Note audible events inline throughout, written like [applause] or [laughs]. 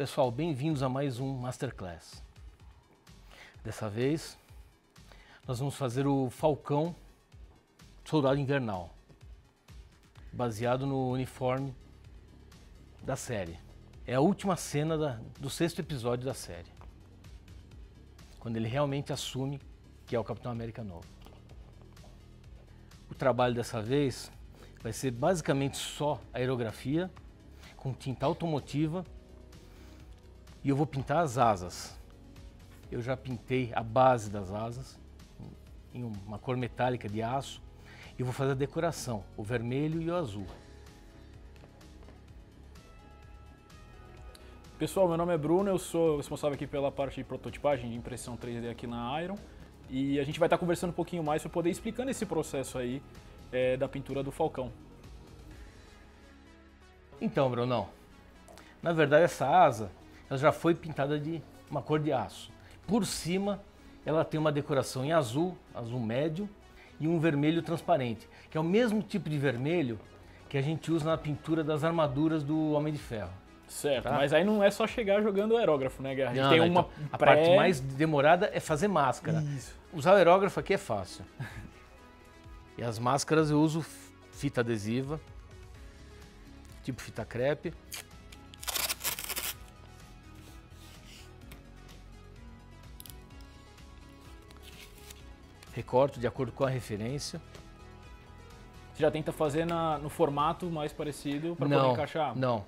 Pessoal, bem-vindos a mais um Masterclass. Dessa vez, nós vamos fazer o Falcão Soldado Invernal, baseado no uniforme da série. É a última cena da, do sexto episódio da série, quando ele realmente assume que é o Capitão América novo. O trabalho dessa vez vai ser basicamente só aerografia, com tinta automotiva e eu vou pintar as asas. Eu já pintei a base das asas em uma cor metálica de aço e vou fazer a decoração, o vermelho e o azul. Pessoal, meu nome é Bruno, eu sou responsável aqui pela parte de prototipagem de impressão 3D aqui na Iron e a gente vai estar conversando um pouquinho mais para poder explicando esse processo aí é, da pintura do Falcão. Então, Brunão, na verdade essa asa ela já foi pintada de uma cor de aço. Por cima, ela tem uma decoração em azul, azul médio, e um vermelho transparente, que é o mesmo tipo de vermelho que a gente usa na pintura das armaduras do Homem de Ferro. Certo, tá? mas aí não é só chegar jogando aerógrafo, né, Guerra? A gente não, tem não, uma então, A parte mais demorada é fazer máscara. Isso. Usar o aerógrafo aqui é fácil. [laughs] e as máscaras eu uso fita adesiva, tipo fita crepe. Recorto de acordo com a referência. Você já tenta fazer na, no formato mais parecido para poder encaixar? Não,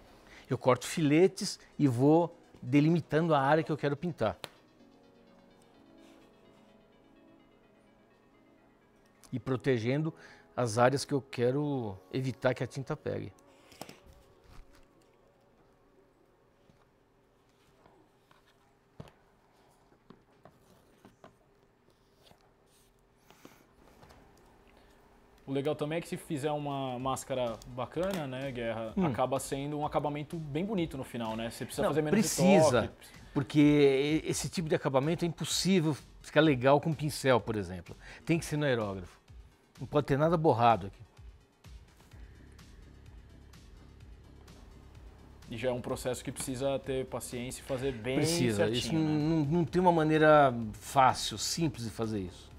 eu corto filetes e vou delimitando a área que eu quero pintar. E protegendo as áreas que eu quero evitar que a tinta pegue. O legal também é que se fizer uma máscara bacana, né, Guerra, hum. acaba sendo um acabamento bem bonito no final, né? Você precisa Não, fazer menos Precisa, porque esse tipo de acabamento é impossível ficar legal com pincel, por exemplo. Tem que ser no aerógrafo. Não pode ter nada borrado aqui. E já é um processo que precisa ter paciência e fazer bem Precisa. Certinho, isso né? não, não tem uma maneira fácil, simples de fazer isso.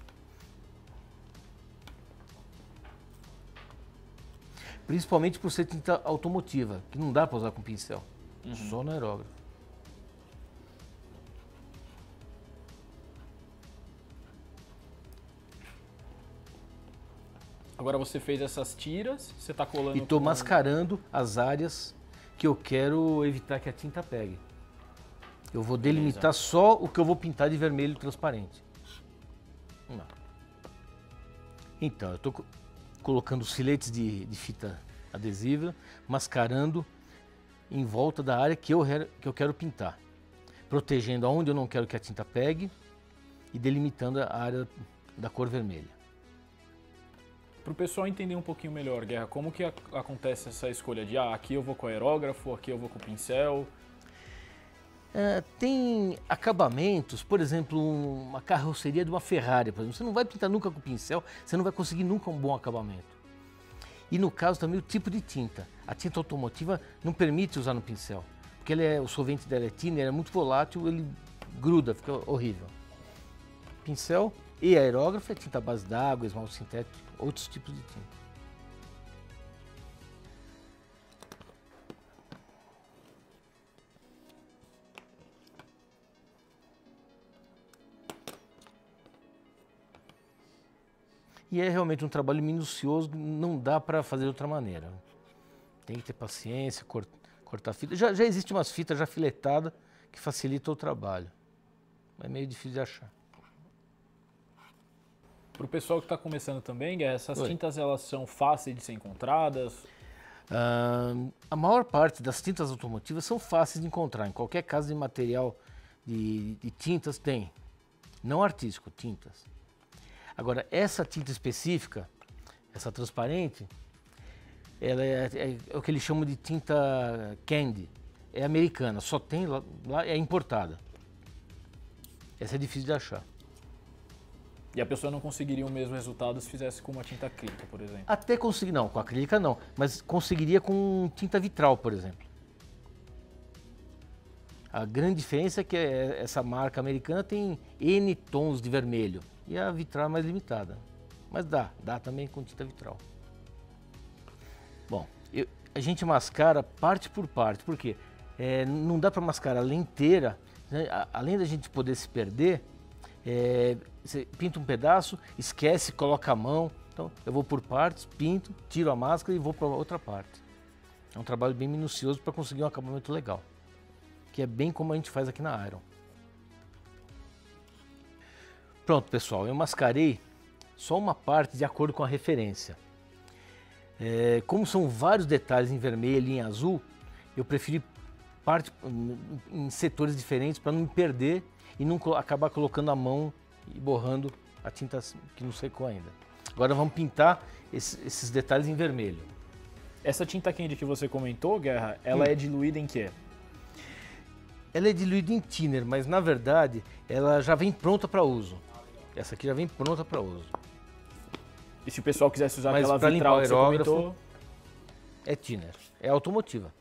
Principalmente por ser tinta automotiva, que não dá para usar com pincel, uhum. só no aerógrafo. Agora você fez essas tiras, você está colando... E estou com... mascarando as áreas que eu quero evitar que a tinta pegue. Eu vou delimitar Beleza. só o que eu vou pintar de vermelho transparente. Então, eu estou colocando filetes de, de fita adesiva, mascarando em volta da área que eu, que eu quero pintar, protegendo aonde eu não quero que a tinta pegue e delimitando a área da cor vermelha. Para o pessoal entender um pouquinho melhor, Guerra, como que acontece essa escolha de ah, aqui eu vou com aerógrafo, aqui eu vou com pincel? É, tem acabamentos, por exemplo, uma carroceria de uma Ferrari, por exemplo. Você não vai pintar nunca com pincel, você não vai conseguir nunca um bom acabamento. E no caso também o tipo de tinta. A tinta automotiva não permite usar no pincel, porque ele é, o solvente dela é ele é muito volátil, ele gruda, fica horrível. Pincel e aerógrafo é tinta base d'água, esmalte sintético, outros tipos de tinta. E é realmente um trabalho minucioso, não dá para fazer de outra maneira. Tem que ter paciência, cortar fita. Já, já existe umas fitas já filetadas que facilitam o trabalho. É meio difícil de achar. Para o pessoal que está começando também, essas Oi. tintas elas são fáceis de ser encontradas? Uh, a maior parte das tintas automotivas são fáceis de encontrar. Em qualquer casa de material de, de tintas tem. Não artístico, tintas. Agora, essa tinta específica, essa transparente, ela é, é, é, o que eles chamam de tinta candy. É americana, só tem lá, lá, é importada. Essa é difícil de achar. E a pessoa não conseguiria o mesmo resultado se fizesse com uma tinta acrílica, por exemplo? Até conseguir, não, com acrílica não, mas conseguiria com tinta vitral, por exemplo. A grande diferença é que é, essa marca americana tem N tons de vermelho e a vitral é mais limitada. Mas dá, dá também com tinta vitral. Bom, eu, a gente mascara parte por parte, porque é, não dá para mascarar ela inteira, né? além da gente poder se perder, é, você pinta um pedaço, esquece, coloca a mão. Então eu vou por partes, pinto, tiro a máscara e vou para outra parte. É um trabalho bem minucioso para conseguir um acabamento legal que é bem como a gente faz aqui na Iron. Pronto, pessoal, eu mascarei só uma parte de acordo com a referência. É, como são vários detalhes em vermelho e em azul, eu preferi parte em setores diferentes para não me perder e não acabar colocando a mão e borrando a tinta que não secou ainda. Agora vamos pintar esses detalhes em vermelho. Essa tinta quente que você comentou, Guerra, ela hum. é diluída em quê? ela é diluída em thinner, mas na verdade ela já vem pronta para uso. Essa aqui já vem pronta para uso. E se o pessoal quisesse usar mas aquela vitral que você comentou... É thinner, é automotiva.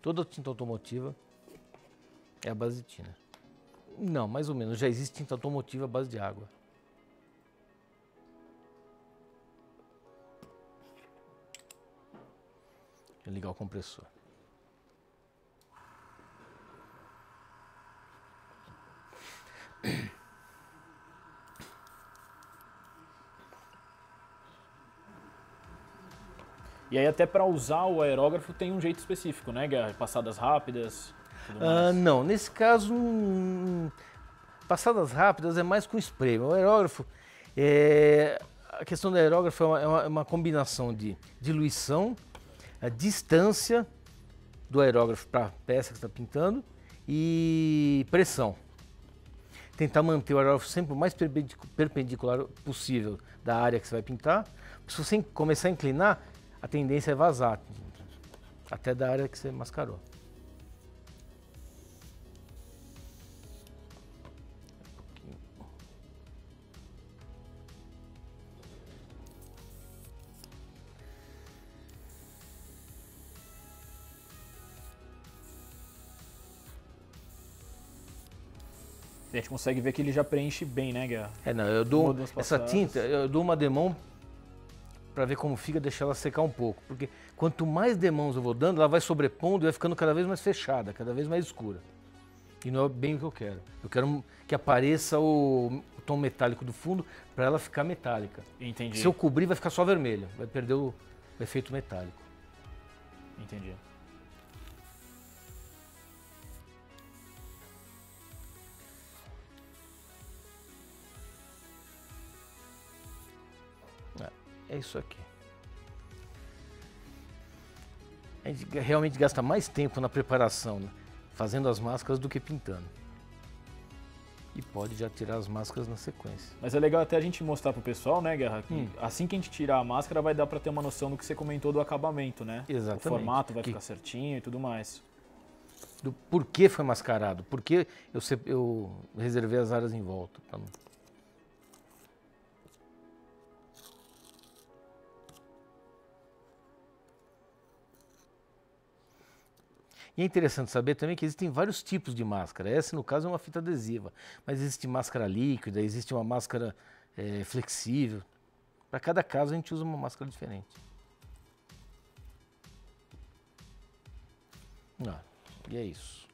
Toda tinta automotiva é a base de thinner. Não, mais ou menos, já existe tinta automotiva à base de água. Vou ligar o compressor. [clears throat] E aí até para usar o aerógrafo tem um jeito específico, né, Guerra? Passadas rápidas? Uh, não, nesse caso, hum, passadas rápidas é mais com spray. O aerógrafo, é, a questão do aerógrafo é uma, é uma, é uma combinação de diluição, a distância do aerógrafo para a peça que está pintando e pressão tentar manter o aerógrafo sempre o mais perpendicular possível da área que você vai pintar. Se você começar a inclinar, a tendência é vazar, até da área que você mascarou. A gente consegue ver que ele já preenche bem, né, Guerra? É, não, eu dou essa tinta, eu dou uma demão para ver como fica, deixar ela secar um pouco, porque quanto mais demãos eu vou dando, ela vai sobrepondo e vai ficando cada vez mais fechada, cada vez mais escura. E não é bem o que eu quero. Eu quero que apareça o, o tom metálico do fundo para ela ficar metálica. Entendi. Se eu cobrir, vai ficar só vermelho, vai perder o, o efeito metálico. Entendi. É isso aqui. A gente realmente gasta mais tempo na preparação, né? fazendo as máscaras do que pintando. E pode já tirar as máscaras na sequência. Mas é legal até a gente mostrar pro pessoal, né, Guerra, que hum. assim que a gente tirar a máscara vai dar para ter uma noção do que você comentou do acabamento, né? Exatamente. O formato vai que... ficar certinho e tudo mais. Do porquê foi mascarado, por que eu, eu reservei as áreas em volta. Pra... E é interessante saber também que existem vários tipos de máscara. Essa, no caso, é uma fita adesiva. Mas existe máscara líquida, existe uma máscara é, flexível. Para cada caso, a gente usa uma máscara diferente. Ah, e é isso.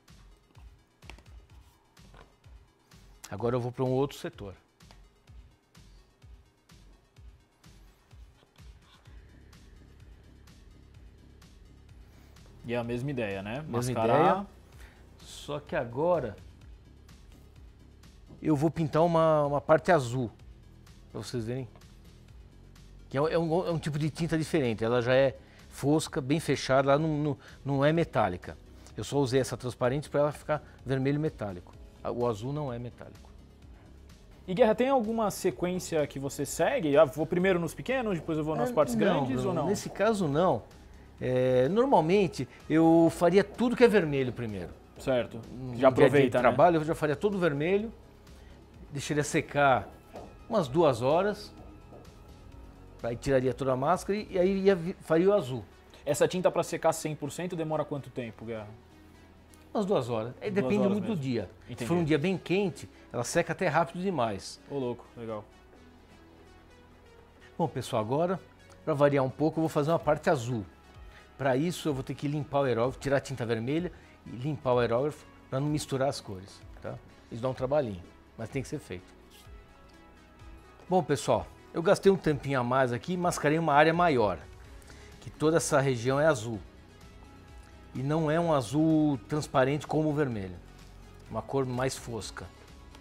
Agora eu vou para um outro setor. E é a mesma ideia, né? Mesma Mascarar. ideia. Só que agora eu vou pintar uma, uma parte azul. Pra vocês verem. Que é, é, um, é um tipo de tinta diferente. Ela já é fosca, bem fechada, ela não, não, não é metálica. Eu só usei essa transparente para ela ficar vermelho metálico. O azul não é metálico. E Guerra, tem alguma sequência que você segue? Ah, vou primeiro nos pequenos, depois eu vou nas é, partes não, grandes não, ou não? Nesse caso não. É, normalmente eu faria tudo que é vermelho primeiro. Certo. Já aproveita, de né? trabalho, eu já faria todo vermelho, deixaria secar umas duas horas, aí tiraria toda a máscara e aí ia, faria o azul. Essa tinta para secar 100% demora quanto tempo, Guerra? Umas duas horas. Duas depende horas muito do mesmo. dia. Se Entendi. for um dia bem quente, ela seca até rápido demais. Ô, louco, legal. Bom, pessoal, agora, para variar um pouco, eu vou fazer uma parte azul. Para isso, eu vou ter que limpar o aerógrafo, tirar a tinta vermelha e limpar o aerógrafo para não misturar as cores. Tá? Isso dá um trabalhinho, mas tem que ser feito. Bom, pessoal, eu gastei um tempinho a mais aqui e mascarei uma área maior, que toda essa região é azul. E não é um azul transparente como o vermelho, uma cor mais fosca,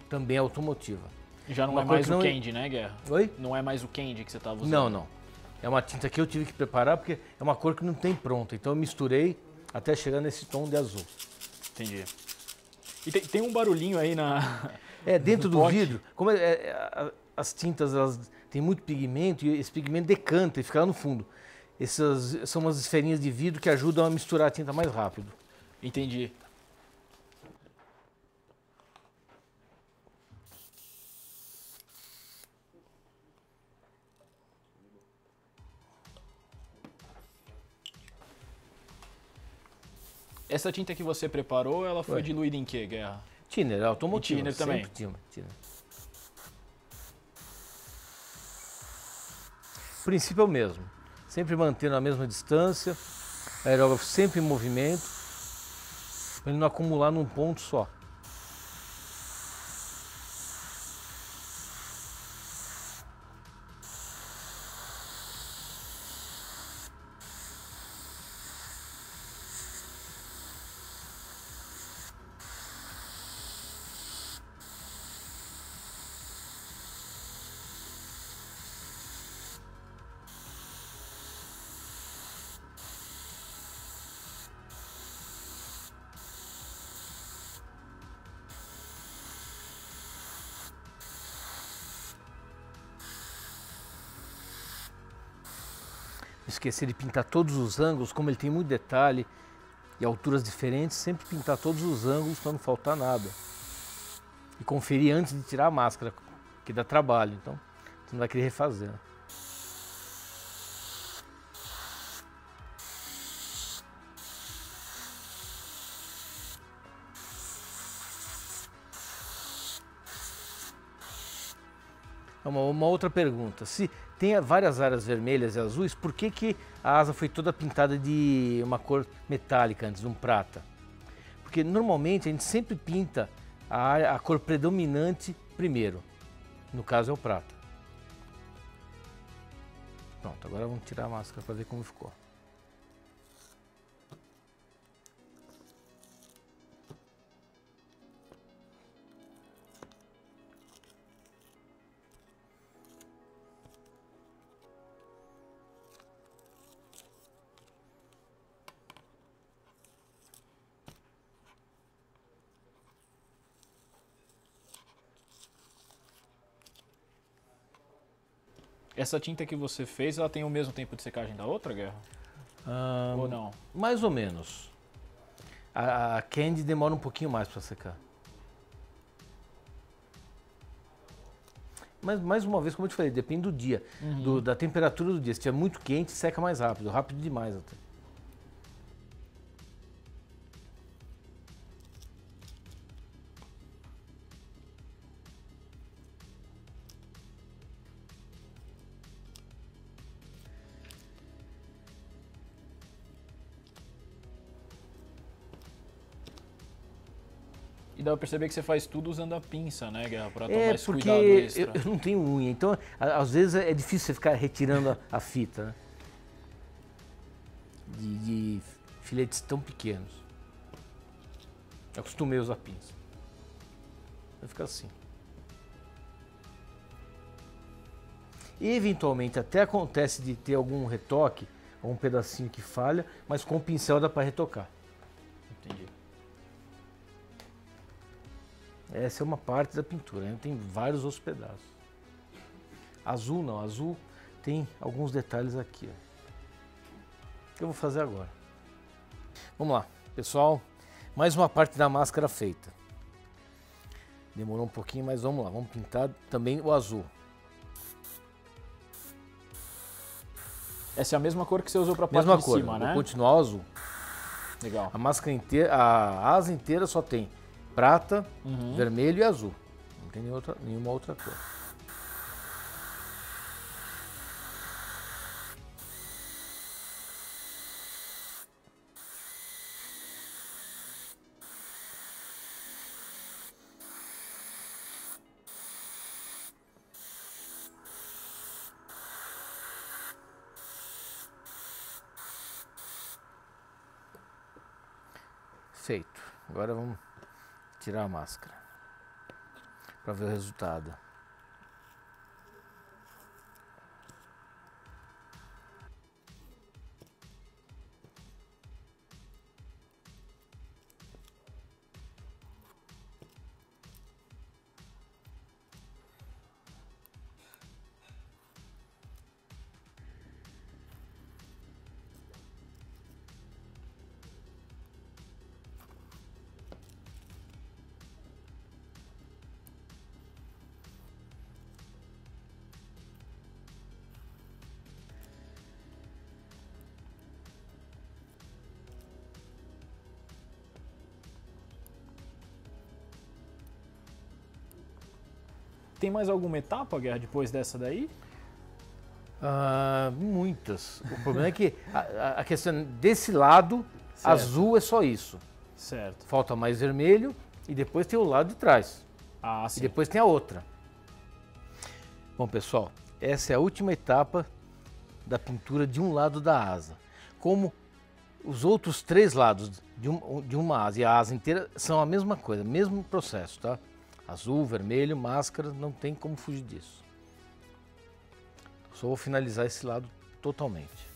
também é automotiva. Já não Uma é mais o não é- Candy, né, Guerra? Oi? Não é mais o Candy que você tava usando. Não, não. É uma tinta que eu tive que preparar porque é uma cor que não tem pronta. Então eu misturei até chegar nesse tom de azul. Entendi. E tem, tem um barulhinho aí na. [laughs] É, dentro [laughs] do pote? vidro, como é- é, as tintas elas têm muito pigmento e esse pigmento decanta e fica lá no fundo. Essas são umas esferinhas de vidro que ajudam a misturar a tinta mais rápido. Entendi. Essa tinta que você preparou, ela foi Foi. diluída em quê, Guerra? Thinner, é automotivo. E thinner também. thinner. O princípio é o mesmo. Sempre mantendo a mesma distância, aerógrafo sempre em movimento, para ele não acumular num ponto só. Esquecer de pintar todos os ângulos, como ele tem muito detalhe e alturas diferentes, sempre pintar todos os ângulos para não faltar nada. E conferir antes de tirar a máscara, que dá trabalho, então você não vai querer refazer. Uma, uma outra pergunta. Se tem várias áreas vermelhas e azuis, por que, que a asa foi toda pintada de uma cor metálica antes, de um prata? Porque normalmente a gente sempre pinta a, área- a cor predominante primeiro. No caso é o prata. Pronto, agora vamos tirar a máscara para ver como ficou. Essa tinta que você fez, ela tem o mesmo tempo de secagem da outra, Guerra? Ahn, Ou não? Mais ou menos. A, a candy demora um pouquinho mais para secar. Mas mais uma vez, como eu te falei, depende do dia, do- da temperatura do dia. Se estiver muito quente, seca mais rápido, rápido demais até. Dá pra perceber que você faz tudo usando a pinça, né, Guerra? Pra tomar É esse porque cuidado extra. eu não tenho unha, então a- às vezes é difícil você ficar retirando a, a fita, né? De, de filetes tão pequenos. Eu acostumei a usar pinça. Vai ficar assim. E, eventualmente até acontece de ter algum retoque, algum pedacinho que falha, mas com o pincel dá para retocar. Entendi. Essa é uma parte da pintura, né? tem vários outros pedaços. Azul não, azul tem alguns detalhes aqui. ó. Que eu vou fazer agora. Vamos lá, pessoal. Mais uma parte da máscara feita. Demorou um pouquinho, mas vamos lá. Vamos pintar também o azul. Essa é a mesma cor que você usou pra parte Mesma de cor, cima, vou né? continuar o azul. Legal. A máscara inteira, a asa inteira só tem prata, Uhum. vermelho e azul. Não tem nenhuma outra, nenhuma outra cor. Feito. Agora vamos tirar a máscara para ver o resultado. Tem mais alguma etapa, Guerra, depois dessa daí? Ah, muitas. O problema é que a, a- questão desse lado Certo. azul é só isso. Certo. Falta mais vermelho e depois tem o lado de trás. Ah, E sim. depois tem a outra. Bom, pessoal, essa é a última etapa da pintura de um lado da asa. Como os outros três lados de, um- de uma asa e a asa inteira são a mesma coisa, mesmo processo, tá? Azul, vermelho, máscara, não tem como fugir disso. Só vou finalizar esse lado totalmente.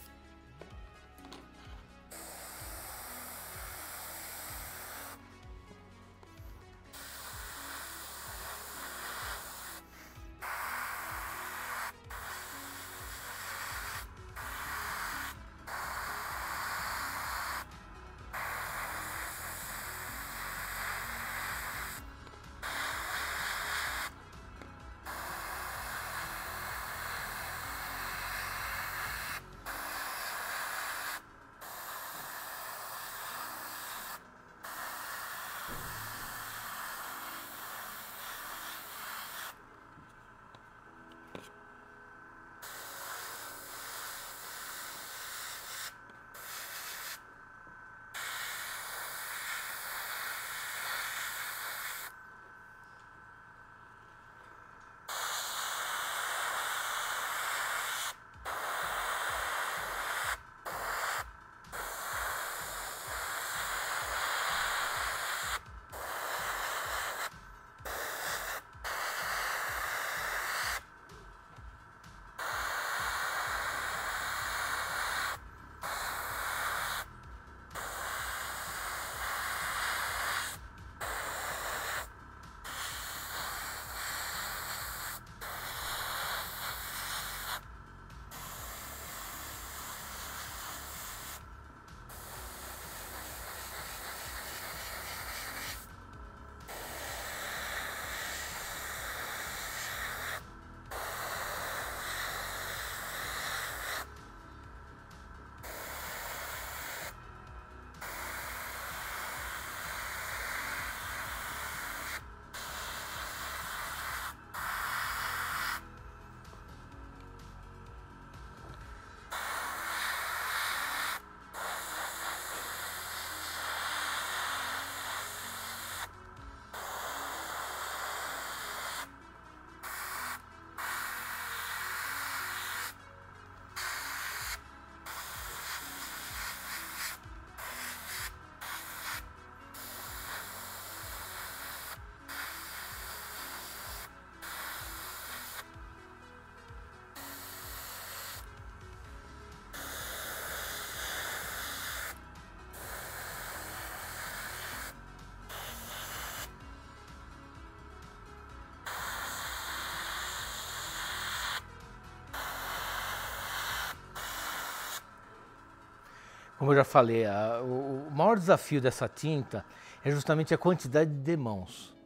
Como eu já falei, a- o, maior desafio dessa tinta é justamente a quantidade de demãos.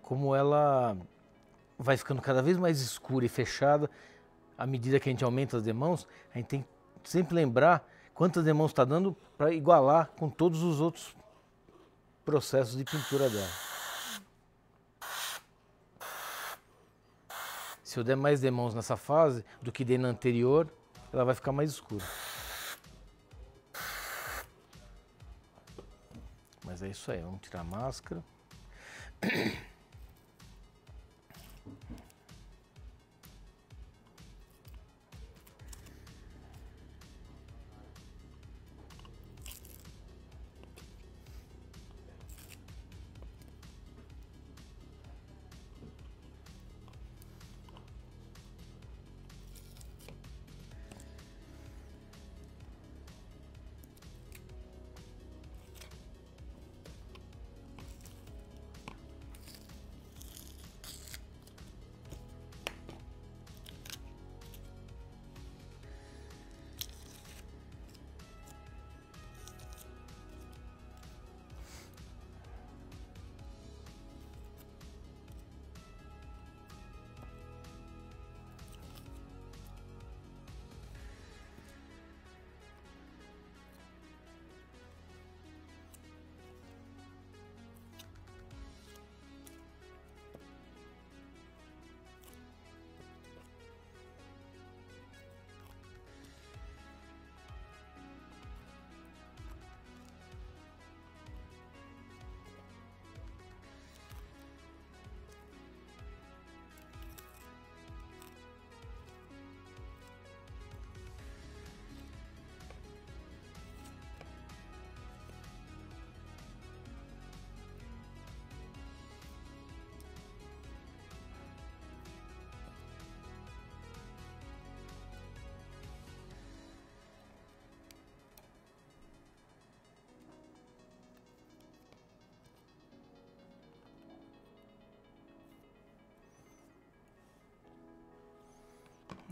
Como ela vai ficando cada vez mais escura e fechada, à medida que a gente aumenta as demãos, a gente tem que sempre lembrar quantas demãos está dando para igualar com todos os outros processos de pintura dela. Se eu der mais demãos nessa fase do que dei na anterior, ela vai ficar mais escura. Mas é isso aí, vamos tirar a máscara.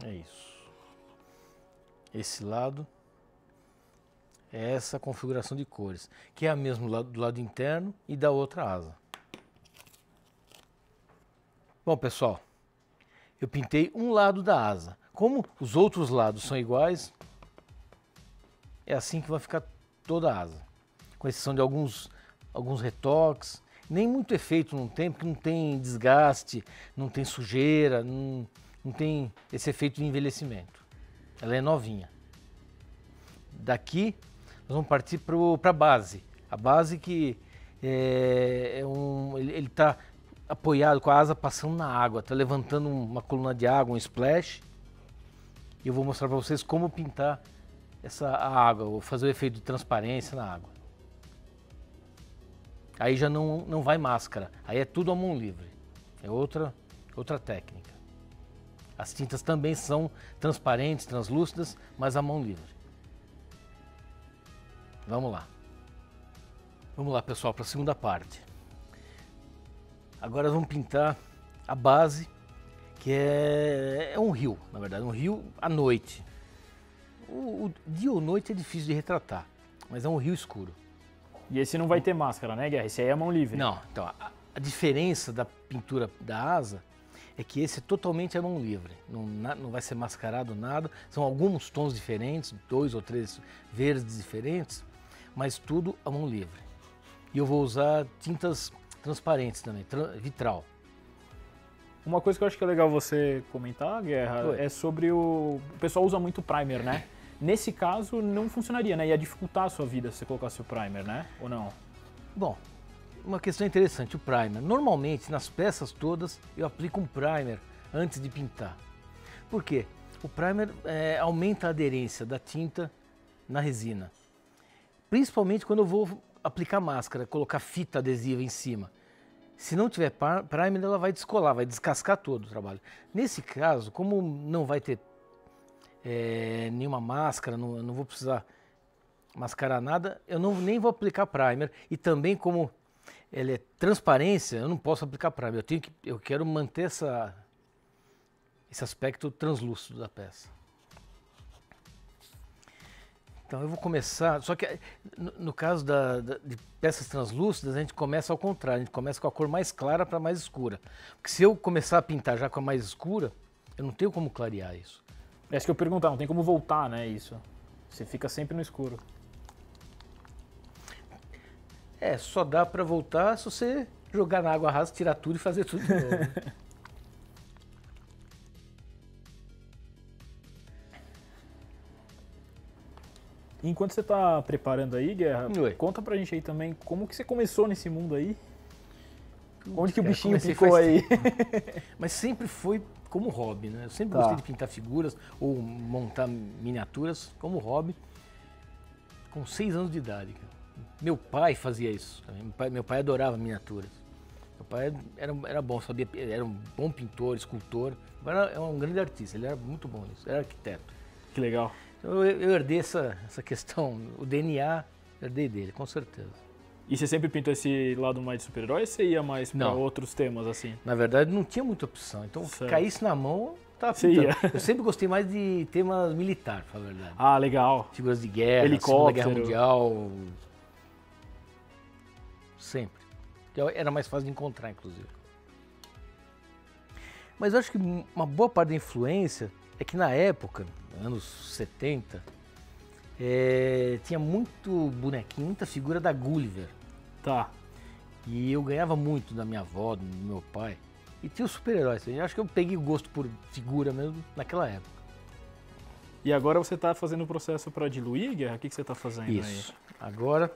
É isso. Esse lado é essa configuração de cores, que é a mesma do lado, do lado interno e da outra asa. Bom, pessoal, eu pintei um lado da asa. Como os outros lados são iguais, é assim que vai ficar toda a asa. Com exceção de alguns, alguns retoques. Nem muito efeito não tem, porque não tem desgaste, não tem sujeira, não, não tem esse efeito de envelhecimento. Ela é novinha. Daqui nós vamos partir para a base. A base que é, é um, ele está apoiado com a asa passando na água, está levantando uma coluna de água, um splash. E eu vou mostrar para vocês como pintar essa água, vou fazer o efeito de transparência na água. Aí já não, não vai máscara, aí é tudo a mão livre. É outra, outra técnica. As tintas também são transparentes, translúcidas, mas a mão livre. Vamos lá. Vamos lá, pessoal, para a segunda parte. Agora vamos pintar a base, que é, é um rio, na verdade, um rio à noite. O, o, dia ou noite é difícil de retratar, mas é um rio escuro. E esse não vai ter máscara, né, Guerra? Esse aí é a mão livre. Não, então a, a diferença da pintura da asa é que esse é totalmente a mão livre, não, não vai ser mascarado nada, são alguns tons diferentes, dois ou três verdes diferentes, mas tudo a mão livre. E eu vou usar tintas transparentes também, vitral. Uma coisa que eu acho que é legal você comentar, Guerra, Oi. é sobre o... O pessoal usa muito primer, né? Nesse caso, não funcionaria, né? Ia dificultar a sua vida se você colocasse o primer, né? Ou não? Bom, uma questão interessante, o primer. Normalmente, nas peças todas, eu aplico um primer antes de pintar. Por quê? O primer é, aumenta a aderência da tinta na resina. Principalmente quando eu vou aplicar máscara, colocar fita adesiva em cima. Se não tiver primer, ela vai descolar, vai descascar todo o trabalho. Nesse caso, como não vai ter é, nenhuma máscara, não, não vou precisar mascarar nada, eu não, nem vou aplicar primer. E também como ela é transparência, eu não posso aplicar primer. Eu tenho que, eu quero manter essa, esse aspecto translúcido da peça. Então eu vou começar, só que no, no caso da, da, de peças translúcidas a gente começa ao contrário, a gente começa com a cor mais clara para mais escura. Porque se eu começar a pintar já com a mais escura, eu não tenho como clarear isso. É isso que eu perguntar, não tem como voltar, né, isso? Você fica sempre no escuro. É, só dá para voltar se você jogar na água rasa, tirar tudo e fazer tudo de novo. [laughs] Enquanto você está preparando aí, Guerra, Oi. conta pra gente aí também como que você começou nesse mundo aí. Onde que o bichinho faz aí? [laughs] Mas sempre foi como hobby, né? Eu sempre Tá. gostei de pintar figuras ou montar miniaturas como hobby. Com seis anos de idade, cara. Meu pai fazia isso. Meu pai, meu pai adorava miniaturas. Meu pai era, era bom, sabia, era um bom pintor, escultor. Era, era um grande artista, ele era muito bom nisso, era arquiteto. Que legal. Então eu, eu herdei essa, essa questão, o DNA, herdei dele, com certeza. E você sempre pintou esse lado mais de super-herói ou você ia mais Não. outros temas assim? Na verdade, não tinha muita opção. Então, Certo. caísse na mão, tava Você pintando. ia. Eu sempre gostei mais de temas militar, pra falar a verdade. Ah, legal. Figuras de guerra, Segunda Guerra Helicóptero. Mundial. Sempre. Que Era mais fácil de encontrar, inclusive. Mas eu acho que uma boa parte da influência é que na época, anos 70, eh, tinha muito bonequinho, muita figura da Gulliver. Tá. E eu ganhava muito da minha avó, do meu pai. E tinha os super-heróis. Eu acho que eu peguei o gosto por figura mesmo naquela época. E agora você tá fazendo o processo pra diluir, Guerra? O que, que você tá fazendo Isso. Agora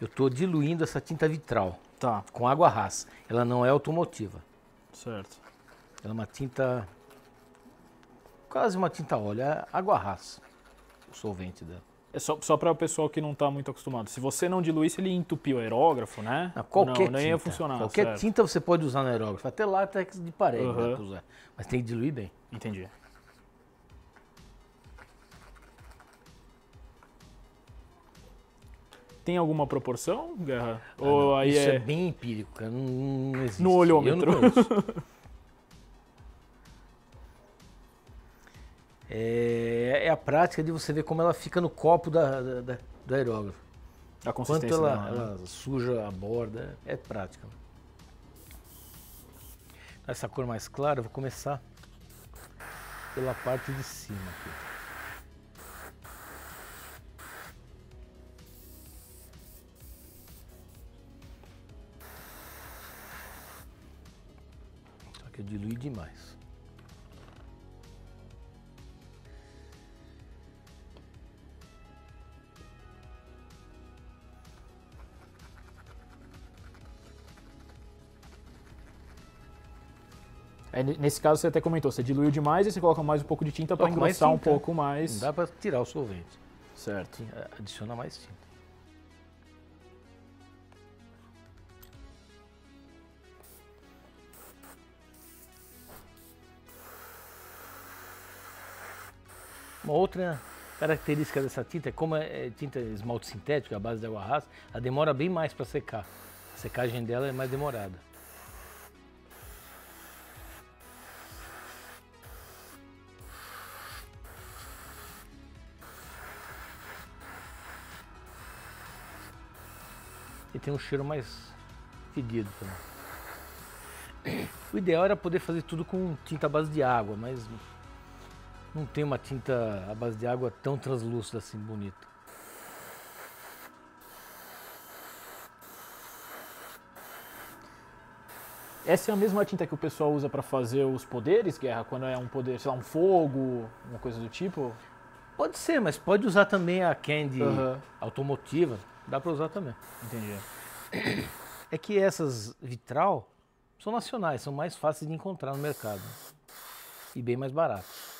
eu estou diluindo essa tinta vitral? Tá, com água rasa. Ela não é automotiva. certo. Ela é uma tinta. quase uma tinta óleo. É água rasa. O solvente dela. É só, só para o pessoal que não tá muito acostumado. Se você não diluísse, ele entupia o aerógrafo, né? Não, qualquer não, ia tinta. funcionar. Qualquer certo. tinta você pode usar no aerógrafo. Até látex de parede dá Aham. pra usar. Mas tem que diluir bem. Entendi. Tem alguma proporção, Guerra? Ah, Ou não. aí Isso é... é... bem empírico, cara. Não, não existe. No olhômetro. Eu não conheço. [laughs] é, é a prática de você ver como ela fica no copo da, da- da- do aerógrafo. a Quanto consistência ela, dela, né? ela suja a borda. É prática. Essa cor mais clara, eu vou começar pela parte de cima aqui. Eu diluí demais. É, ne- nesse caso, você até comentou, você diluiu demais e você coloca mais um pouco de tinta para engrossar um pouco Não mais. dá pra tirar o solvente. Certo. Adiciona mais tinta. Uma outra característica dessa tinta é como é tinta esmalte sintético, à base de água rasa, ela demora bem mais para secar. A secagem dela é mais demorada. E tem um cheiro mais fedido também. O ideal era poder fazer tudo com tinta à base de água, mas não tem uma tinta à base de água tão translúcida assim, bonita. Essa é a mesma tinta que o pessoal usa para fazer os poderes, Guerra? Quando é um poder, sei lá, um fogo, uma coisa do tipo? Pode ser, mas pode usar também a candy Aham. automotiva, dá para usar também. Entendi. É que essas vitral são nacionais, são mais fáceis de encontrar no mercado e bem mais baratas.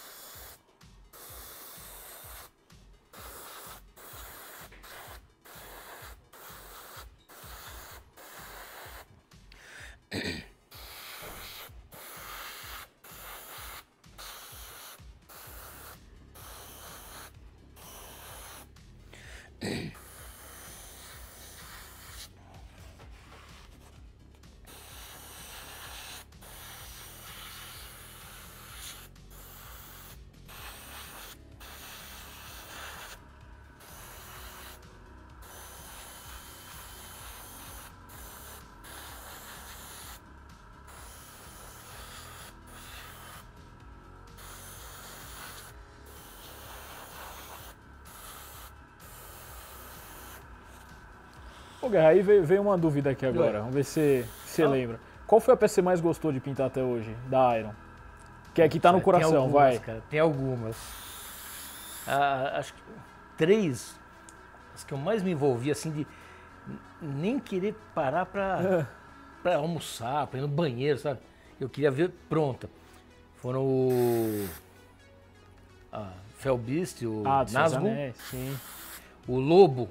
Ô, Guerra, aí veio, veio, uma dúvida aqui agora. Vamos ver se você ah. lembra. Qual foi a peça que você mais gostou de pintar até hoje, da Iron? Que é que tá no coração, algumas, vai. Cara, tem algumas. Ah, acho que três, as que eu mais me envolvi, assim, de nem querer parar pra, é. pra almoçar, pra ir no banheiro, sabe? Eu queria ver pronta. Foram o. A Felbeast, o ah, Nazgûl, sim. o Lobo,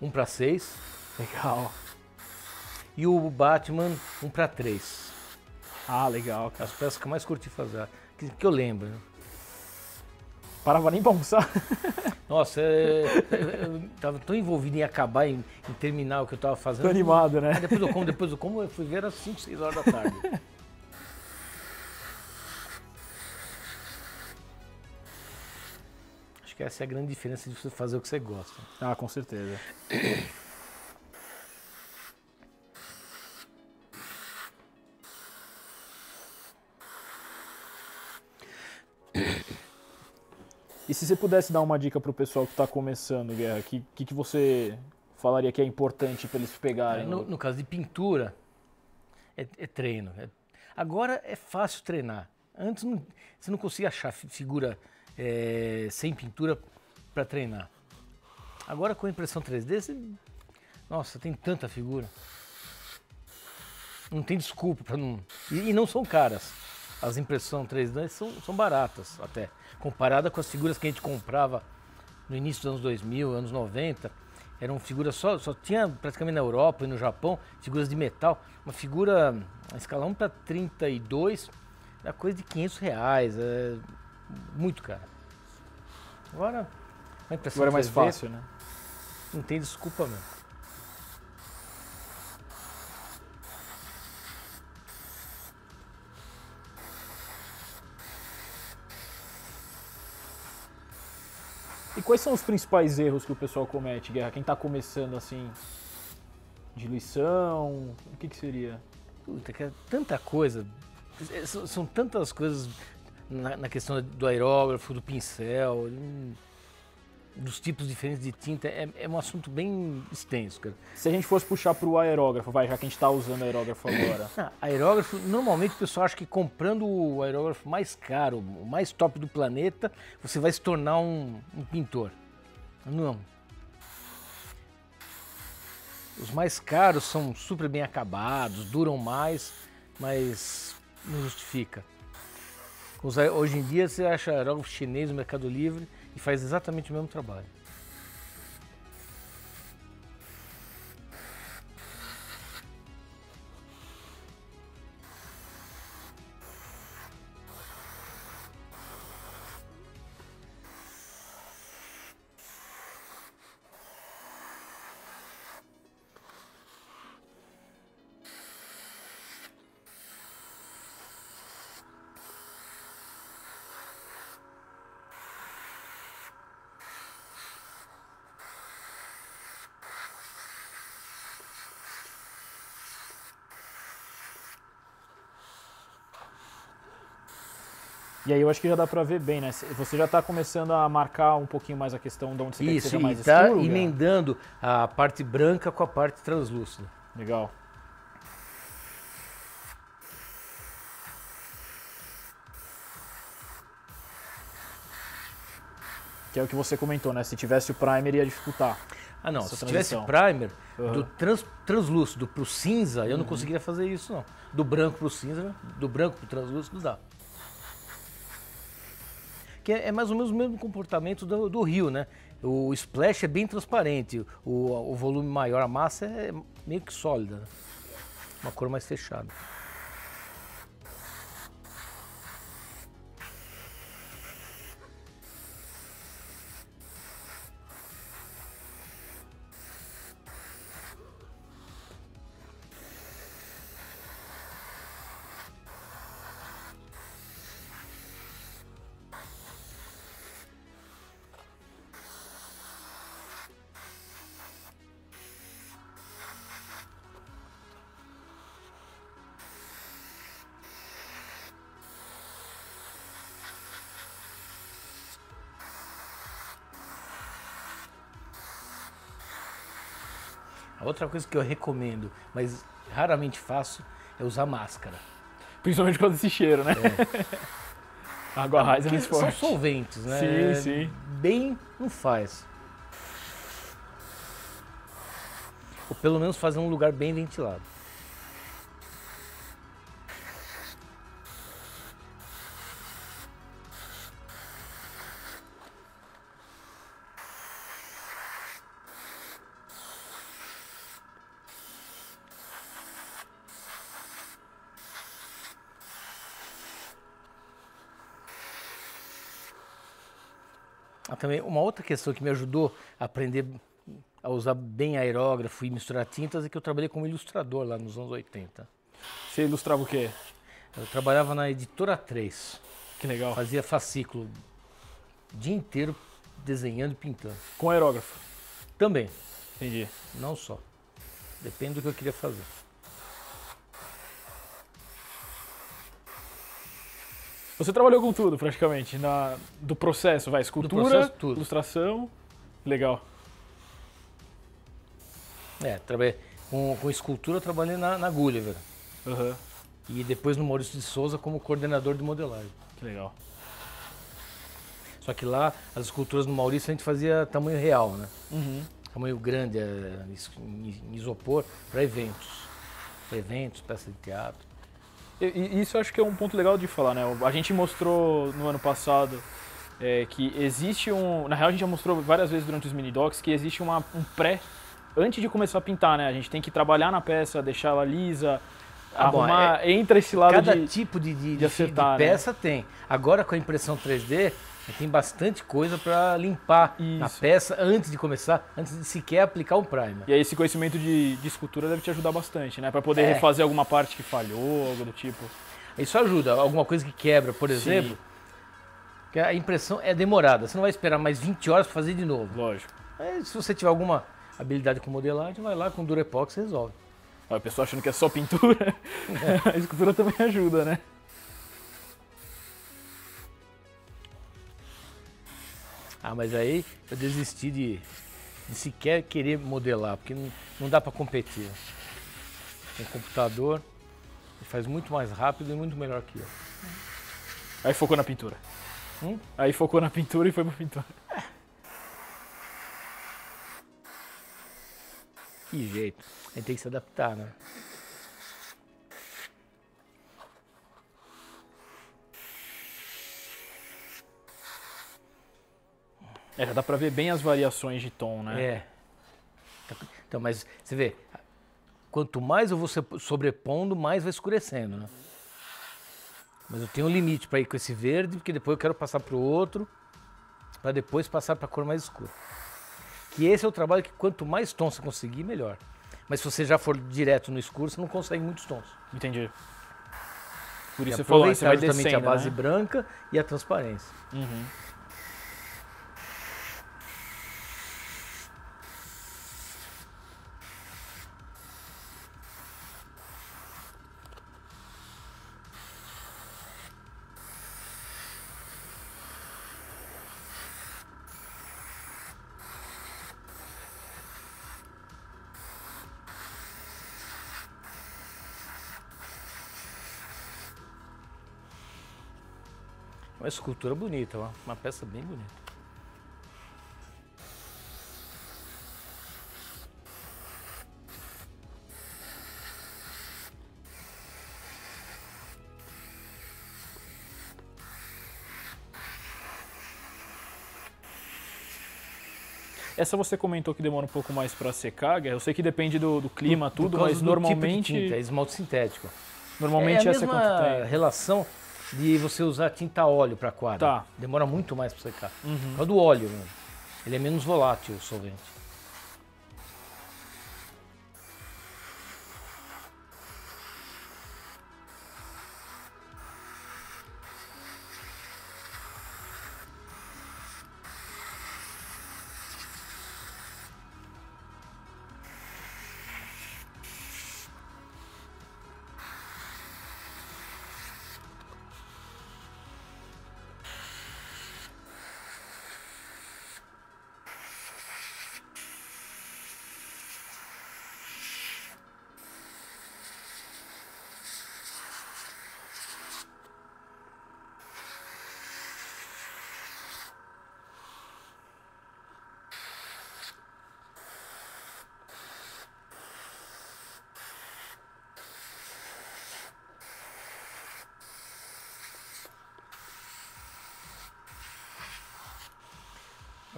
1 para 6. Legal. E o Batman, 1 para 3. Ah, legal, cara. As peças que eu mais curti fazer, que, que eu lembro. Né? Parava nem pra almoçar. [laughs] Nossa, é, é, eu tava tão envolvido em acabar, em, em, terminar o que eu tava fazendo. Tô animado, né? Aí depois eu como, depois eu como, eu fui ver às 5, 6 horas da tarde. [laughs] Acho que essa é a grande diferença de você fazer o que você gosta. Ah, com certeza. Você pudesse dar uma dica para o pessoal que está começando, Guerra, o que, que, que, você falaria que é importante para eles pegarem? No, no, caso de pintura, é, é treino. É, agora é fácil treinar. Antes não, você não conseguia achar figura é, sem pintura para treinar. Agora com a impressão 3D, você, nossa, tem tanta figura. Não tem desculpa para não. E, e não são caras as impressões 3D são, são baratas até, comparada com as figuras que a gente comprava no início dos anos 2000, anos 90. Eram figuras só, só tinha praticamente na Europa e no Japão, figuras de metal. Uma figura, a escala 1 para 32, era coisa de 500 reais, é muito caro. Agora, a impressão Agora é mais fácil, né? Não tem desculpa mesmo. Quais são os principais erros que o pessoal comete, Guerra? Quem está começando assim? Diluição? O que, que seria? Puta, é tanta coisa. É, são, são tantas coisas na, na, questão do aerógrafo, do pincel. Hum, dos tipos diferentes de tinta é, é, um assunto bem extenso, cara. Se a gente fosse puxar para o aerógrafo, vai, já que a gente está usando aerógrafo agora. Ah, aerógrafo, normalmente o pessoal acha que comprando o aerógrafo mais caro, o mais top do planeta, você vai se tornar um, um pintor. Não. Os mais caros são super bem acabados, duram mais, mas não justifica. Hoje em dia você acha aerógrafo chinês no Mercado Livre e faz exatamente o mesmo trabalho. E aí eu acho que já dá para ver bem, né? Você já está começando a marcar um pouquinho mais a questão de onde você Isso, quer que mais tá escuro. Emendando a parte branca com a parte translúcida. Legal. Que é o que você comentou, né? Se tivesse o primer ia dificultar. Ah não, se transição. tivesse primer uhum. do trans, translúcido para o cinza, eu uhum. não conseguiria fazer isso não. Do branco para o cinza, do branco para o translúcido dá que é, mais ou menos o mesmo comportamento do, do, rio, né? O splash é bem transparente, o, o volume maior, a massa é meio que sólida, né? uma cor mais fechada. Outra coisa que eu recomendo, mas raramente faço, é usar máscara. Principalmente com esse cheiro, né? É. [laughs] Água raiz é São forte. solventes, né? Sim, sim. Bem não faz. Ou pelo menos fazer um lugar bem ventilado. Também uma outra questão que me ajudou a aprender a usar bem aerógrafo e misturar tintas é que eu trabalhei como ilustrador lá nos anos 80. Você ilustrava o quê? Eu trabalhava na editora 3, Que legal. fazia fascículo o dia inteiro desenhando e pintando. Com aerógrafo. Também, Entendi. não só. Depende do que eu queria fazer. Você trabalhou com tudo, praticamente, na, do processo, vai, escultura, processo, ilustração. Legal. É, trabalhei com, com escultura eu trabalhei na, na Gulliver. Aham. E depois no Maurício de Souza como coordenador de modelagem. Que legal. Só que lá, as esculturas no Maurício a gente fazia tamanho real, né? Uhum. tamanho grande, é, em isopor, para eventos. Para eventos, peças de teatro. E, isso acho que é um ponto legal de falar, né? A gente mostrou no ano passado é, que existe um. Na real, a gente já mostrou várias vezes durante os mini docs que existe uma, um pré. Antes de começar a pintar, né? A gente tem que trabalhar na peça, deixar ela lisa, Ah, bom, arrumar. entra esse lado Cada de. tipo de, de, de, acertar, de né? peça tem. Agora com a impressão 3D, tem bastante coisa para limpar na Isso. peça antes de começar, antes de sequer aplicar o primer. E aí esse conhecimento de, de escultura deve te ajudar bastante, né? Pra poder É. refazer alguma parte que falhou, algo do tipo. Isso ajuda. Alguma coisa que quebra, por exemplo, que a impressão é demorada. Você não vai esperar mais 20 horas para fazer de novo. Lógico. Aí, se você tiver alguma habilidade com modelagem, vai lá com Durepox e resolve. O pessoal achando que é só pintura, [laughs] a escultura também ajuda, né? Ah, mas aí eu desisti de, de sequer querer modelar, porque não, não dá para competir. Com computador, faz muito mais rápido e muito melhor que eu. Aí focou na pintura. Hum? Aí focou na pintura e foi pra pintura. Que jeito. A gente tem que se adaptar, né? É, já dá pra ver bem as variações de tom, né? É. Então, mas você vê, quanto mais eu vou sobrepondo, mais vai escurecendo, né? Mas eu tenho um limite para ir com esse verde, porque depois eu quero passar para o outro, para depois passar para a cor mais escura. Que esse é o trabalho que quanto mais tons você conseguir, melhor. Mas se você já for direto no escuro, você não consegue muitos tons. Entendi. Por isso você falou, você vai descendo, a base né? branca e a transparência. Uhum. Uma escultura bonita, uma, uma peça bem bonita. Essa você comentou que demora um pouco mais pra secar. Eu sei que depende do, do clima, Por tudo, causa mas do normalmente. Tipo de tinta, é esmalte sintético. Normalmente é a essa é mesma tem. relação de você usar tinta óleo para quadro. Tá. Demora muito mais para secar. Uhum. Por causa do óleo, né? Ele é menos volátil o solvente.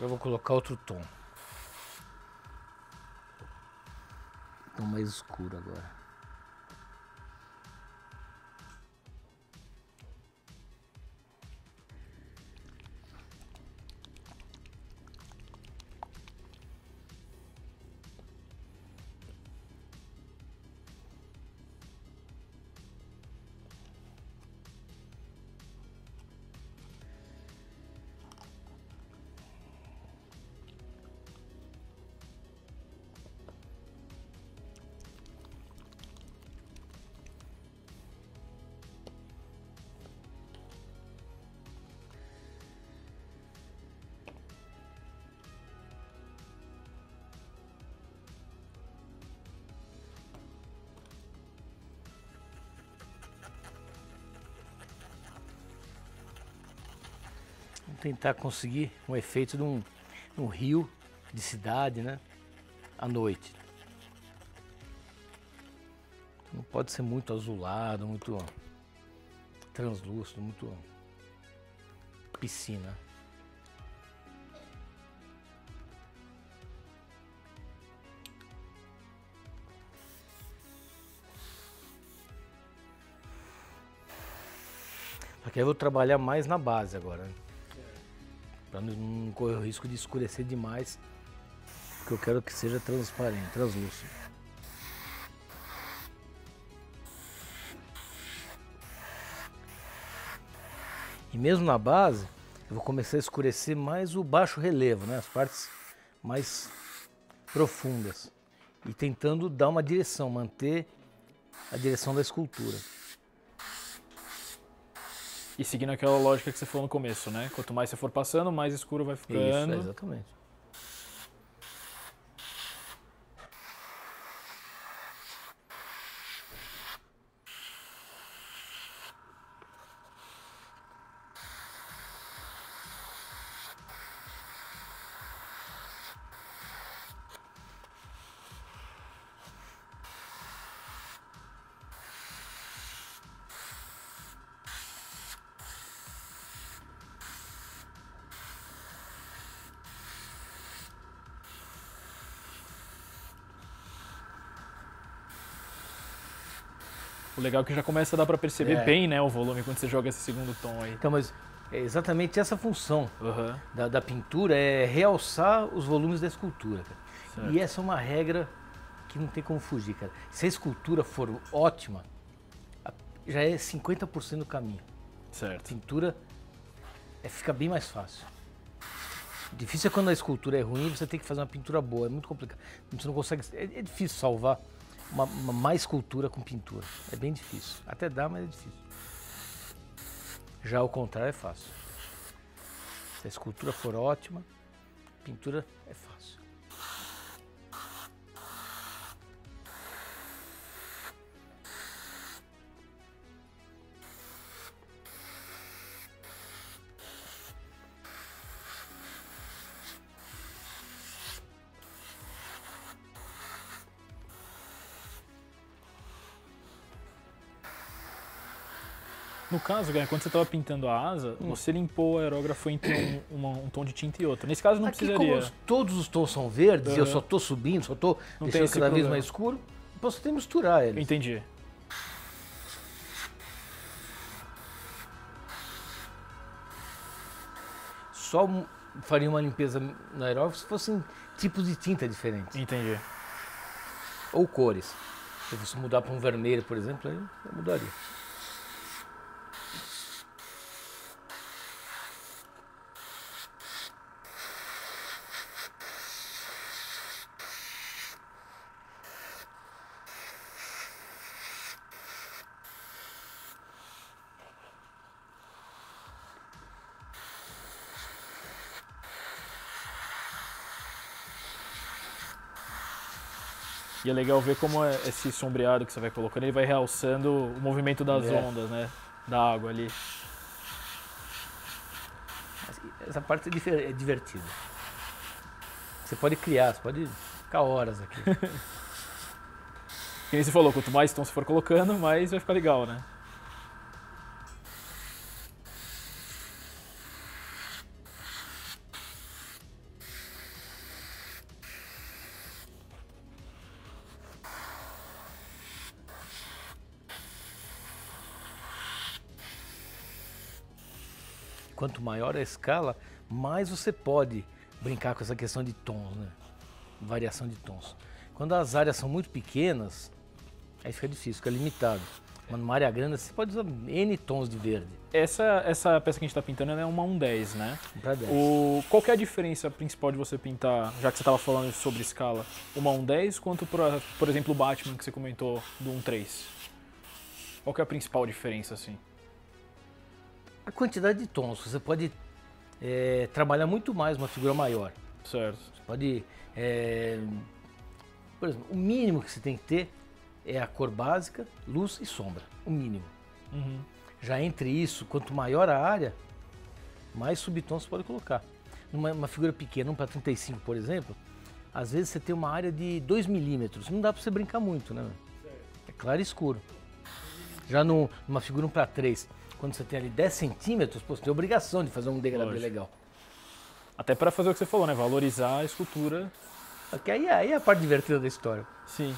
Eu vou colocar outro tom. Tom mais escuro agora. Tentar conseguir um efeito de um, um rio de cidade, né? À noite. Não pode ser muito azulado, muito translúcido, muito piscina. Aqui eu vou trabalhar mais na base agora. Para não correr o risco de escurecer demais, porque eu quero que seja transparente, translúcido. E mesmo na base, eu vou começar a escurecer mais o baixo relevo, né? as partes mais profundas. E tentando dar uma direção, manter a direção da escultura. E seguindo aquela lógica que você falou no começo, né? Quanto mais você for passando, mais escuro vai ficando. Isso, exatamente. O legal é que já começa a dar para perceber é. bem né, o volume quando você joga esse segundo tom aí. Então, mas é exatamente essa função uhum. da, da, pintura, é realçar os volumes da escultura. E essa é uma regra que não tem como fugir, cara. Se a escultura for ótima, já é 50% do caminho. Certo. A pintura é, fica bem mais fácil. Difícil é quando a escultura é ruim, você tem que fazer uma pintura boa, é muito complicado. Você não consegue. É, é difícil salvar uma, uma mais cultura com pintura. É bem difícil. Até dá, mas é difícil. Já o contrário é fácil. Se a escultura for ótima, pintura é fácil. No caso, quando você estava pintando a asa, hum. você limpou o aerógrafo entre um, [coughs] uma, um, tom de tinta e outro. Nesse caso não Aqui, precisaria. Como todos os tons são verdes, uhum. eu só estou subindo, só estou deixando cada vez mais escuro, posso até misturar eles. Entendi. Só faria uma limpeza no aerógrafo se fossem tipos de tinta diferentes. Entendi. Ou cores. Se você mudar para um vermelho, por exemplo, aí eu mudaria. E é legal ver como é esse sombreado que você vai colocando, ele vai realçando o movimento das é. ondas, né? Da água ali. Essa parte é, é divertida. Você pode criar, você pode ficar horas aqui. [laughs] Quem você falou, quanto mais tom você for colocando, mais vai ficar legal, né? Quanto maior a escala, mais você pode brincar com essa questão de tons, né? Variação de tons. Quando as áreas são muito pequenas, aí fica difícil, fica limitado. Mas numa área grande você pode usar N tons de verde. Essa, essa peça que a gente está pintando é uma 110, né? Pra 10. O, qual é a diferença principal de você pintar, já que você estava falando sobre escala, uma 110 quanto, por, por exemplo, o Batman que você comentou do 13? Qual que é a principal diferença, assim? A quantidade de tons. Você pode é, trabalhar muito mais uma figura maior. Certo. Você pode... É, por exemplo, o mínimo que você tem que ter é a cor básica, luz e sombra. O mínimo. Uhum. Já entre isso, quanto maior a área, mais subtons você pode colocar. Numa figura pequena, 1 para 35, por exemplo, às vezes você tem uma área de 2 milímetros. Não dá para você brincar muito, né? É claro e escuro. Já no, numa figura 1 para 3, quando você tem ali 10 centímetros, pô, você tem obrigação de fazer um degradê Lógico. legal. Até para fazer o que você falou, né? Valorizar a escultura. Porque aí, aí é a parte divertida da história. Sim.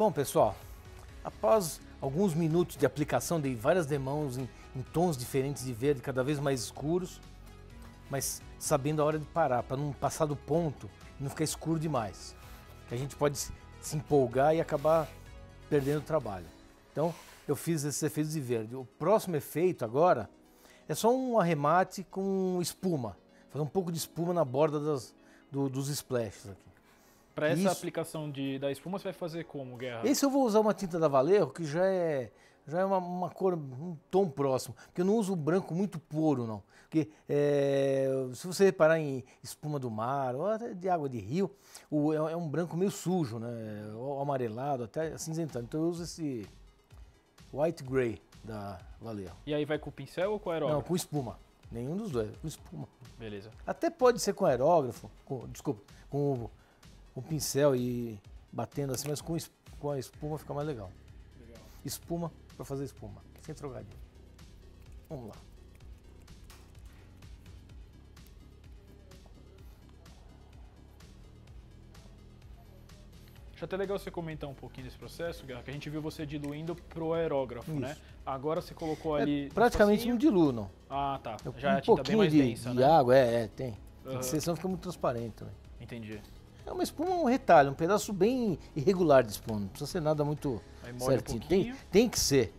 Bom, pessoal, após alguns minutos de aplicação de várias demãos em, em tons diferentes de verde, cada vez mais escuros, mas sabendo a hora de parar, para não passar do ponto e não ficar escuro demais. Que a gente pode se empolgar e acabar perdendo o trabalho. Então, eu fiz esses efeitos de verde. O próximo efeito agora é só um arremate com espuma. Fazer um pouco de espuma na borda das, do, dos splashes aqui. Para essa Isso. aplicação de, da espuma, você vai fazer como, Guerra? Esse eu vou usar uma tinta da Vallejo que já é, já é uma, uma cor, um tom próximo. Porque eu não uso branco muito puro, não. Porque é, se você reparar em espuma do mar ou até de água de rio, o, é, é um branco meio sujo, né? Ou amarelado, até acinzentado. Então eu uso esse white gray da Vallejo. E aí vai com o pincel ou com o Não, aerógrafo? com espuma. Nenhum dos dois, com espuma. Beleza. Até pode ser com aerógrafo, com, desculpa, com o pincel e batendo assim, mas com, com a espuma fica mais legal. Legal. Espuma para fazer espuma, sem trocadilho. Vamos lá. Acho até legal você comentar um pouquinho desse processo, Guerra, que a gente viu você diluindo pro aerógrafo, né? Isso. Agora você colocou É, ali. praticamente não espacinho. diluo, não. Ah, tá. Eu- Já é um a tinta bem pouquinho mais de, densa, de né? água, é, é, tem. Ser, senão fica muito transparente também. Entendi. É uma espuma, um retalho, um pedaço bem irregular de espuma. Não precisa ser nada muito molha um certinho. tem, tem que ser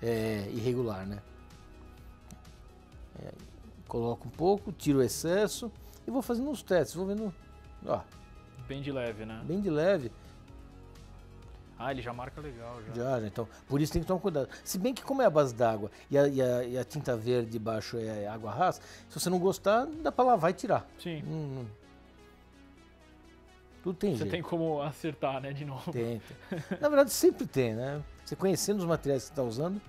é, irregular, né? É, coloco um pouco, tiro o excesso e vou fazendo uns testes. Vou vendo, ó, Bem de leve, né? bem de leve. Ah, ele já marca legal já. Já, então, por isso tem que tomar cuidado. Se bem que como é a base d'água e, a- e e a tinta verde de baixo é água rasa, se você não gostar, dá pra lavar e tirar. Sim. Não- Tudo tem Você jeito. tem como acertar, né, de novo. Tem, tem. Na verdade, sempre tem, né? Você conhecendo os materiais que você está usando,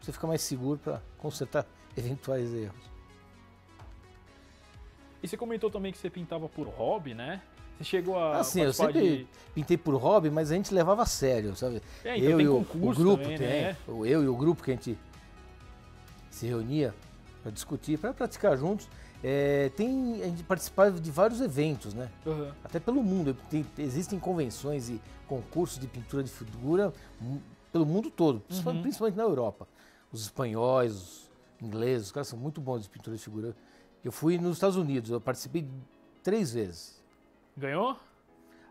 você fica mais seguro para consertar [laughs] eventuais erros. E você comentou também que você pintava por hobby, né? Você chegou a. Assim, eu sempre de... pintei por hobby, mas a gente levava a sério, sabe? É, então eu e o, o grupo também, tem, né? eu e o grupo que a gente se reunia para discutir, para praticar juntos. É, tem, a gente participava de vários eventos, né? Uhum. Até pelo mundo. Tem, existem convenções e concursos de pintura de figura pelo mundo todo, uhum. principalmente na Europa. Os espanhóis, os ingleses, os caras são muito bons de pintura de figura. Eu fui nos Estados Unidos, eu participei três vezes. Ganhou?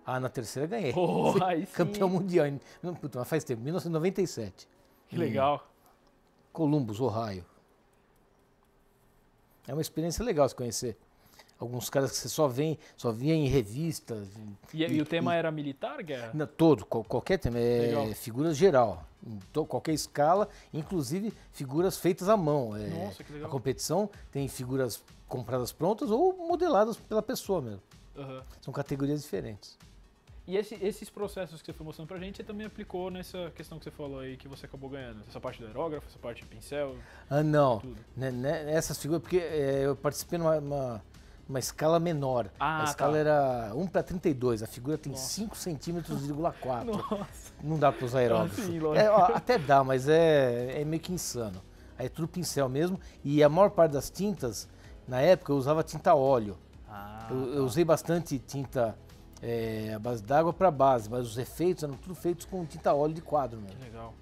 Ah, na terceira ganhei. Oh, [laughs] campeão mundial. Não, puta, mas faz tempo, 1997. Que legal. Columbus, Ohio. É uma experiência legal se conhecer. Alguns caras que você só vê, só via em revistas. E, e, e o tema e, era militar, guerra? Não, todo, qualquer tema. É figura geral. Em to, qualquer escala, inclusive figuras feitas à mão. É, Nossa, que legal. A competição tem figuras compradas prontas ou modeladas pela pessoa mesmo. Uhum. São categorias diferentes. E esse, esses processos que você foi mostrando pra gente, você também aplicou nessa questão que você falou aí, que você acabou ganhando? Essa parte do aerógrafo, essa parte de pincel? Ah, não. Né, né, essas figuras, porque é, eu participei numa uma, uma escala menor. Ah, a escala tá. era 1 para 32, a figura tem Nossa. 5 centímetros, Nossa. Não dá para usar aerógrafo. É, ó, até dá, mas é, é meio que insano. Aí é tudo pincel mesmo. E a maior parte das tintas, na época, eu usava tinta óleo. Ah, eu, tá. eu usei bastante tinta é, a base d'água para base, mas os efeitos eram tudo feitos com tinta óleo de quadro mesmo. Que legal.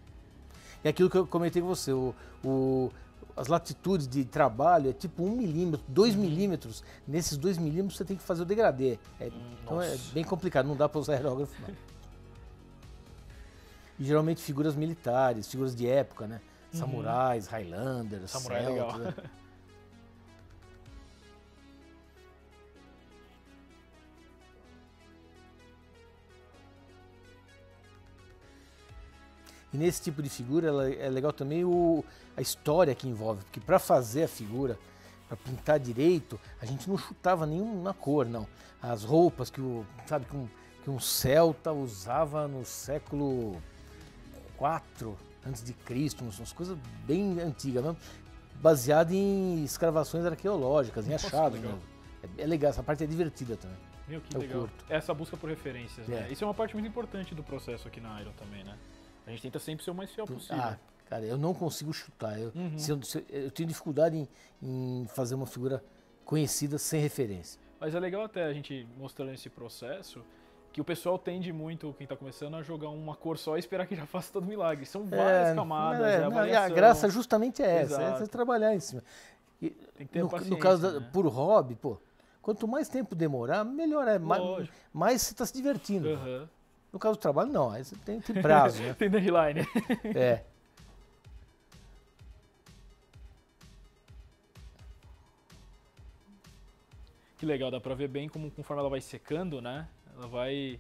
E aquilo que eu comentei com você, o, o as latitudes de trabalho é tipo 1 um milímetro, 2 uhum. milímetros. Nesses 2 milímetros você tem que fazer o degradê. É, então é bem complicado, não dá para usar aerógrafo não. e geralmente figuras militares, figuras de época, né? Uhum. Samurais, Highlanders, Samurai Celtas, legal. Né? [laughs] E nesse tipo de figura ela, é legal também o, a história que envolve, porque para fazer a figura, para pintar direito, a gente não chutava nenhuma cor, não. As roupas que o, sabe, que um, que um celta usava no século IV antes de Cristo, umas coisas bem antigas mesmo, baseado em escavações arqueológicas, em achados legal. mesmo. É, é legal, essa parte é divertida também. Meu, que Eu legal. curto. Essa busca por referências, né? É. Isso é uma parte muito importante do processo aqui na Iron também, né? A gente tenta sempre ser o mais fiel possível. Ah, cara, eu não consigo chutar. Eu, Uhum. se eu, se eu- eu tenho dificuldade em, em fazer uma figura conhecida sem referência. Mas é legal até a gente mostrando esse processo que o pessoal tende muito, quem tá começando, a jogar uma cor só e esperar que já faça todo milagre. São várias camadas, é, é, a avaliação. graça justamente é essa, é Exato. você trabalhar em cima. E Tem que ter no, no caso da, né? por hobby, pô, quanto mais tempo demorar, melhor é. Mais, Lógico. mais você está se divertindo. Aham. No caso do trabalho, não, aí você tem, tem prazo, [laughs] né? Tem deadline. É. Que legal, dá pra ver bem como conforme ela vai secando, né? Ela vai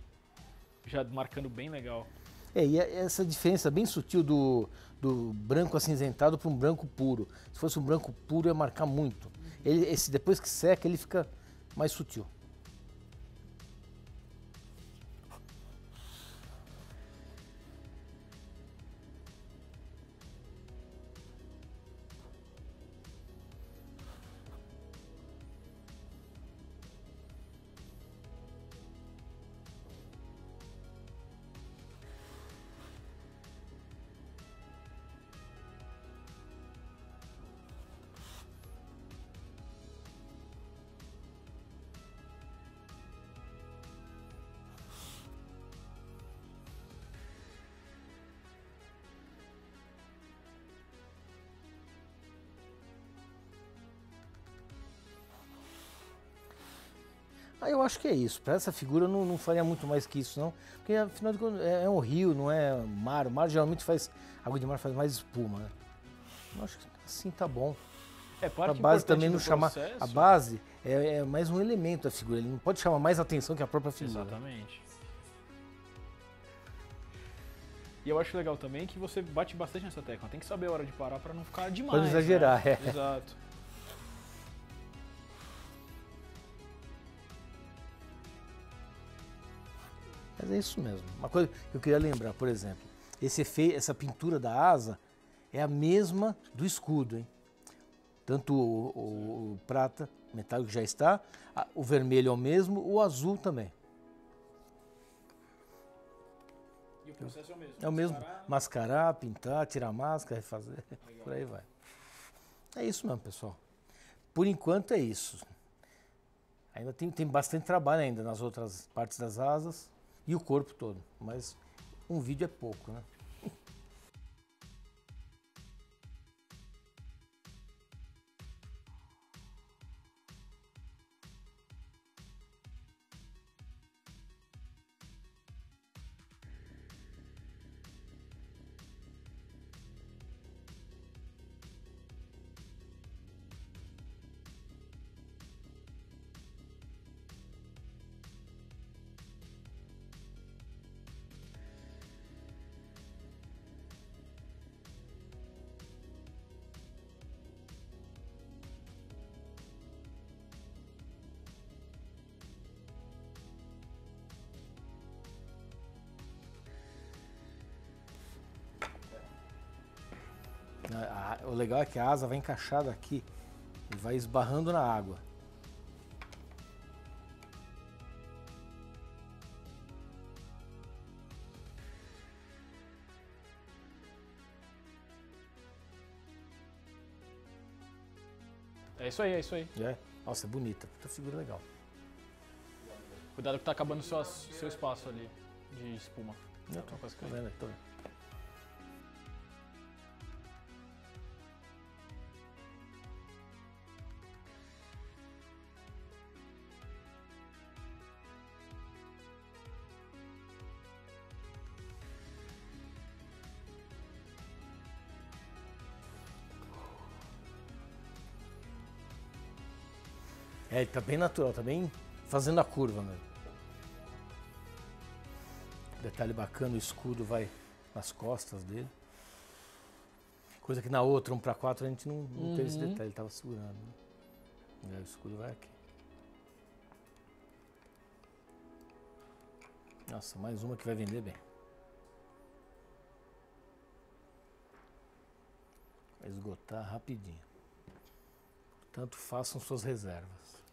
já marcando bem legal. É, e é- essa diferença bem sutil do, do branco acinzentado para um branco puro. Se fosse um branco puro, ia marcar muito. Ele, esse, depois que seca, ele fica mais sutil. Ah, eu acho que é isso. Para essa figura eu não, não faria muito mais que isso, não. Porque afinal de contas é, é um rio, não é mar. O mar geralmente faz. Água de mar faz mais espuma, né? Eu acho que assim tá bom. É, A parte base também não chamar. processo- A base é, é mais um elemento da figura. Ele não pode chamar mais atenção que a própria figura. Exatamente. E eu acho legal também que você bate bastante nessa tecla. Tem que saber a hora de parar pra não ficar demais. Não exagerar, né? [laughs] é. Exato. Mas é isso mesmo. Uma coisa que eu queria lembrar, por exemplo, esse efeito, essa pintura da asa é a mesma do escudo, hein? Tanto o, o, o prata metálico que já está, o vermelho é o mesmo, o azul também. E o processo é o mesmo? É o mesmo. Mascarar, mascarar pintar, tirar máscara, refazer, Legal. [laughs] por aí vai. É isso mesmo, pessoal. Por enquanto é isso. Ainda tem, tem bastante trabalho ainda nas outras partes das asas e o corpo todo, mas um vídeo é pouco, né? Legal é que a asa vai encaixada aqui e vai esbarrando na água. É isso aí, é isso aí. É. Nossa, é bonita. Puta figura legal. Cuidado que tá acabando o seu, seu espaço ali de espuma. Eu tô, tô vendo, tô vendo. É, ele tá bem natural, tá bem fazendo a curva mesmo. Detalhe bacana, o escudo vai nas costas dele. Coisa que na outra, 1 para 4, a gente não, não uhum. teve esse uhum. detalhe, ele tava segurando. Né? o escudo vai aqui. Nossa, mais uma que vai vender bem. Vai esgotar rapidinho. Portanto, façam suas reservas.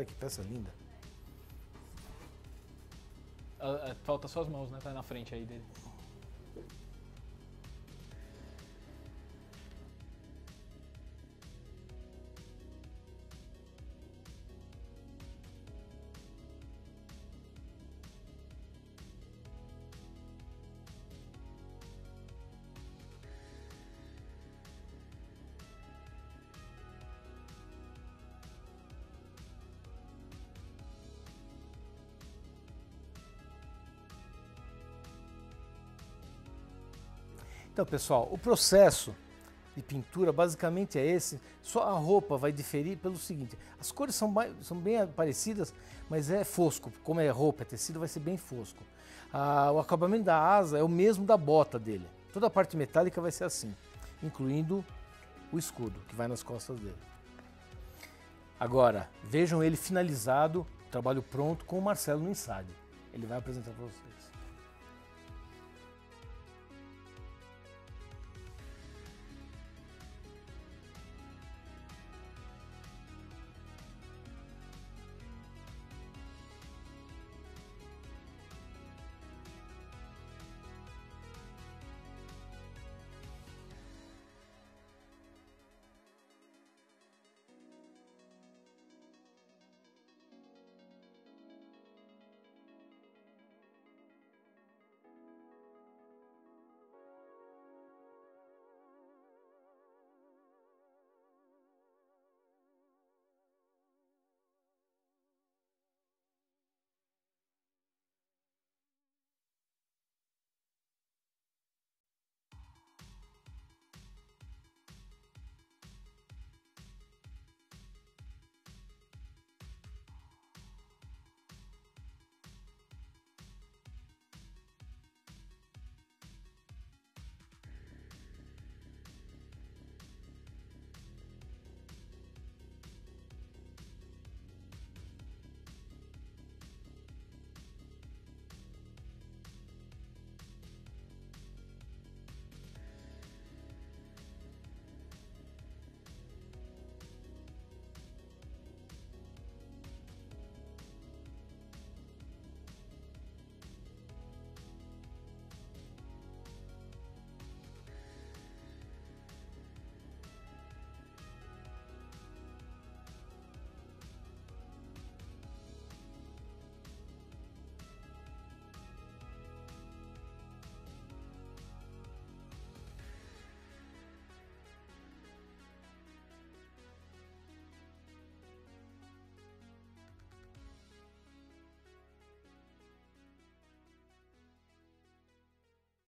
Cara, que peça linda. Ah, é, falta só as mãos, né? Tá na frente aí dele. Então, pessoal, o processo de pintura basicamente é esse. Só a roupa vai diferir pelo seguinte: as cores são, são bem parecidas, mas é fosco. Como é roupa, é tecido, vai ser bem fosco. Ah, o acabamento da asa é o mesmo da bota dele. Toda a parte metálica vai ser assim, incluindo o escudo que vai nas costas dele. Agora, vejam ele finalizado, trabalho pronto com o Marcelo no Inside. Ele vai apresentar para vocês.